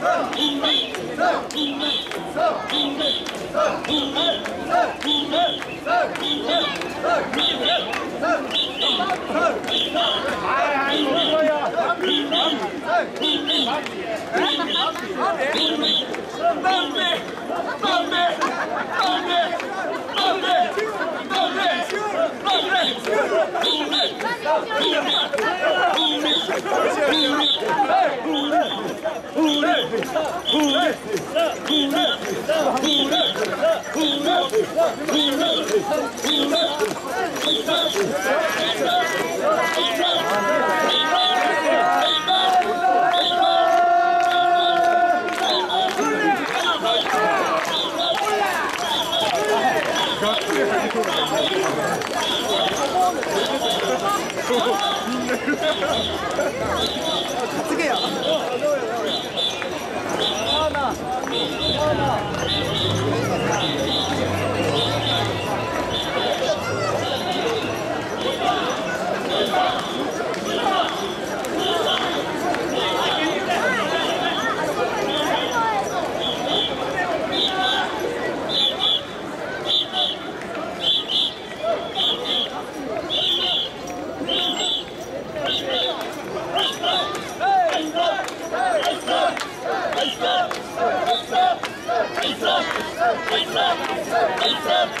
Bombe! Bombe! Bombe! みんな。Oh!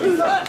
으악!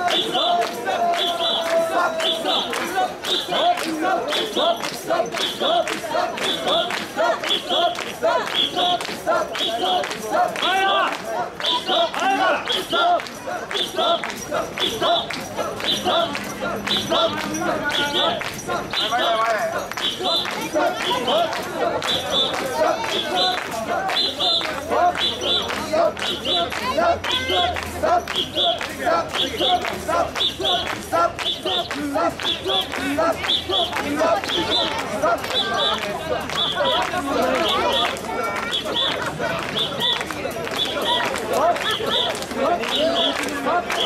Stop! Stop! Stop! Stop! Stop!